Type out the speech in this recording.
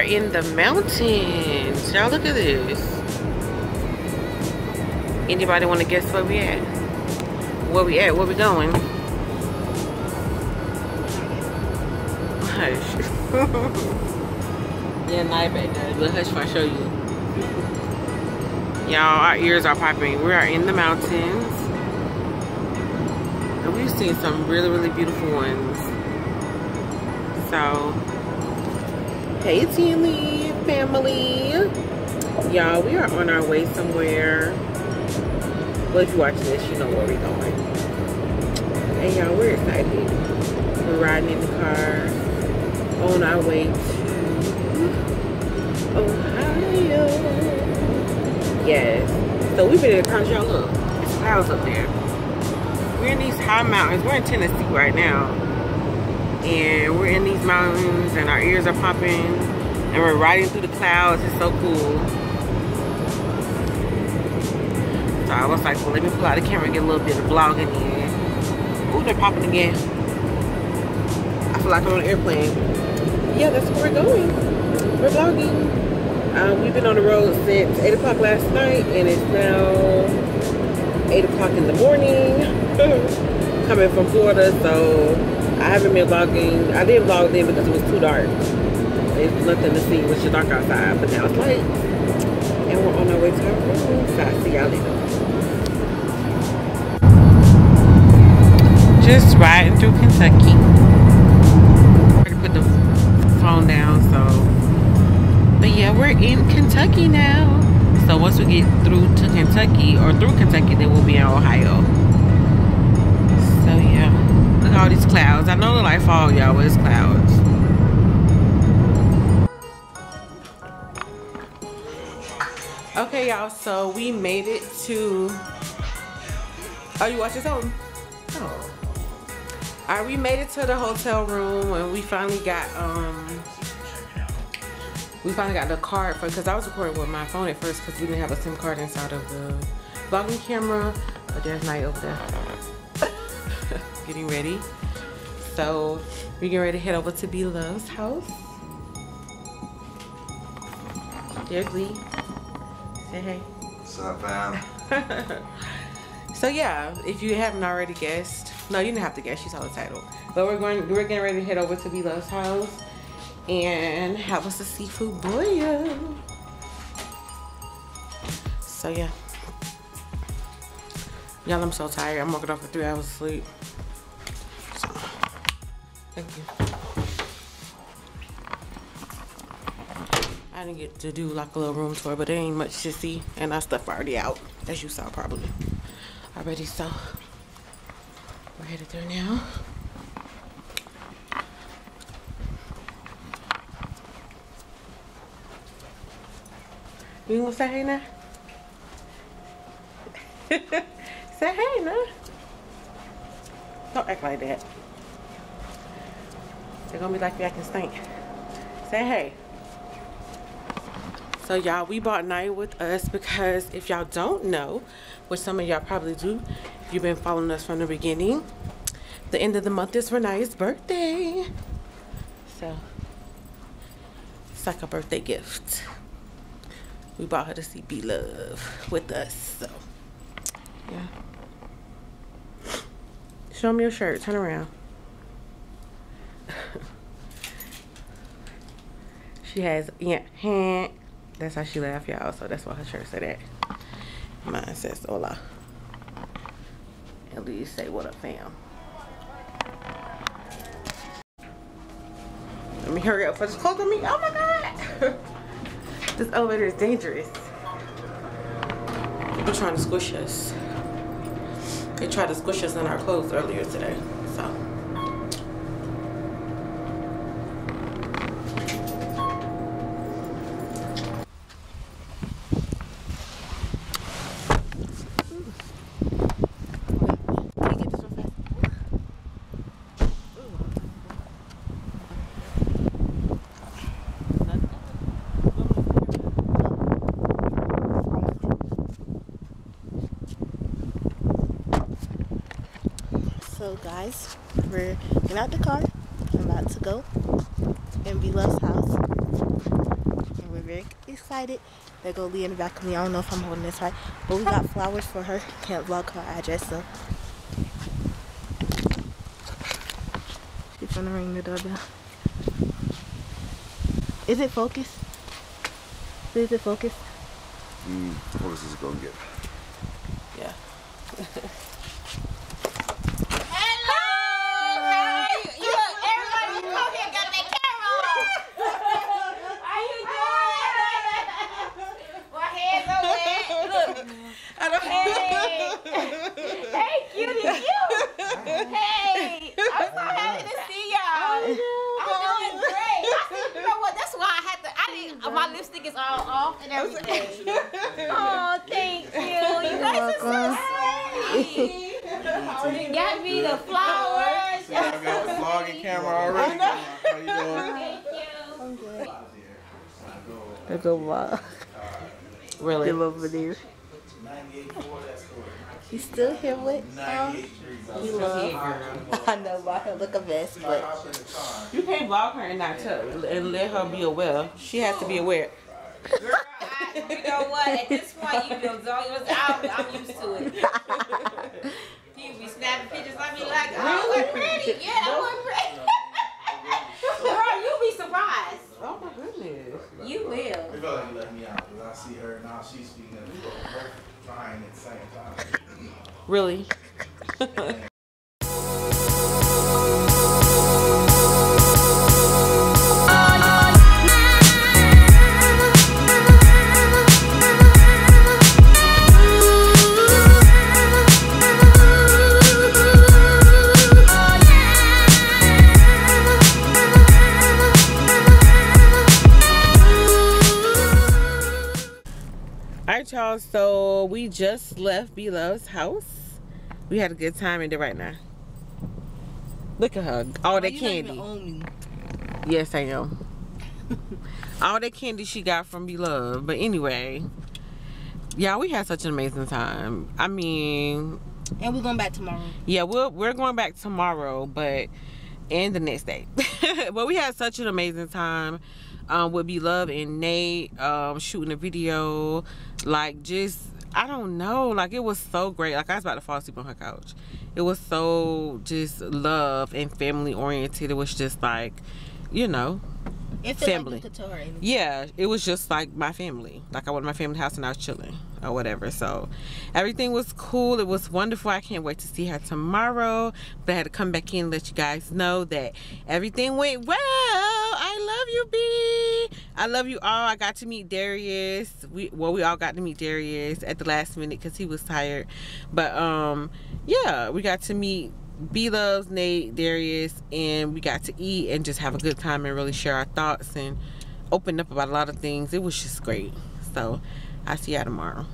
in the mountains. Y'all look at this. Anybody want to guess where we at? Where we at? Where we going? Hush. yeah, night back there. But hush if I show you. Y'all, our ears are popping. We are in the mountains. And we've seen some really, really beautiful ones. So, hey T&Lee family. Y'all, we are on our way somewhere. Well, if you watch this, you know where we're going. And y'all, we're excited. We're riding in the car on our way to Ohio. Yes. So we've been in the country. Y'all look, it's clouds up there. We're in these high mountains. We're in Tennessee right now. And we're in these mountains and our ears are popping. And we're riding through the clouds. It's so cool. So I was like, well, let me pull out the camera and get a little bit of vlogging in. Ooh, they're popping again. I feel like I'm on an airplane. Yeah, that's where we're going. We're vlogging. Um, we've been on the road since 8 o'clock last night, and it's now 8 o'clock in the morning. Coming from Florida, so I haven't been vlogging. I did vlog then because it was too dark. There's nothing to see. It was just dark outside, but now it's light. And we're on our way to our room. So I'll see y'all later. just riding through Kentucky. I put the phone down, so. But yeah, we're in Kentucky now. So once we get through to Kentucky, or through Kentucky, then we'll be in Ohio. All these clouds. I know the like fall, y'all, but it's clouds. Okay, y'all, so we made it to. Oh, you watching something? Oh. All right, we made it to the hotel room and we finally got um we finally got the card because I was recording with my phone at first because we didn't have a SIM card inside of the vlogging camera. But there's night over there. getting ready. So we're getting ready to head over to B Love's house. There's Lee. Say hey. What's up, fam? so yeah, if you haven't already guessed, no, you didn't have to guess. You saw the title. But we're going. We're getting ready to head over to B Love's house and have us a seafood boil. So yeah, y'all, I'm so tired. I'm walking off for three hours of sleep. So, thank you. I didn't get to do like a little room tour, but there ain't much to see, and our stuff already out, as you saw probably already. So we're headed there now. You gonna say hey now? say hey now. Don't act like that. They're gonna be like you acting stink. Say hey. So y'all, we bought Naya with us because if y'all don't know, which some of y'all probably do, if you've been following us from the beginning, the end of the month is Renaya's birthday. So it's like a birthday gift. We bought her to see B Love with us. So yeah. Show me your shirt. Turn around. she has yeah, hand that's how she laugh, y'all. So that's why her shirt said that. Mine says hola. At least say what up, fam. Let me hurry up for this close on me. Oh my god. this elevator is dangerous. They're trying to squish us. They tried to squish us in our clothes earlier today. So. So guys, we're getting out the car. I'm about to go in B Love's house. And we're very excited. There go Lee in the back of me. I don't know if I'm holding this right, but we got flowers for her. Can't vlog her address, so she's gonna ring the doorbell. Is it focused? Is it focused? Mm, what is this gonna get? Yeah. I don't Hey, cutie, you. Hey, I'm so happy to see y'all. I'm doing great. I said, you know what? That's why I had to. I didn't. My lipstick is all off and everything. Oh, thank you. You guys are so sweet. You got me the flowers. I got the vlogging camera already. How you doing? Thank you. I'm Let's go vlog. Really? Them over there. You still here with um, we love. I know about her look a mess, but You can't vlog her and not tell and let her be aware. She has to be aware. Girl, I, you know what? At this point, you feel so yours out. I'm used to it. People be snapping pictures. I be like, oh, what pretty? Yeah, that was pretty. Girl, you be surprised. Oh my goodness. You will. We gotta let me out because I see her now. She's speaking. We both both trying at the same time. Really? All right, y'all. So we just left B Love's house. We had a good time in there right now. Look at her. All that candy. Yes, I am. All that candy she got from B Love. But anyway, yeah, we had such an amazing time. I mean, and we're going back tomorrow. yeah, we're we're going back tomorrow, but and the next day. but we had such an amazing time um, with B Love and Nate um, shooting a video. Like just I don't know, like it was so great. Like I was about to fall asleep on her couch. It was so just love and family oriented. It was just like, you know, It Family. like you could tell her yeah, it was just like my family. Like I went to my family house and I was chilling or whatever. So everything was cool. It was wonderful. I can't wait to see her tomorrow. But I had to come back in and let you guys know that everything went well. I love you, B. I love you all. I got to meet Darius. We well, we all got to meet Darius at the last minute because he was tired. But um, yeah, we got to meet B loves Nate, Darius, and we got to eat and just have a good time and really share our thoughts and open up about a lot of things. It was just great. So I'll see y'all tomorrow.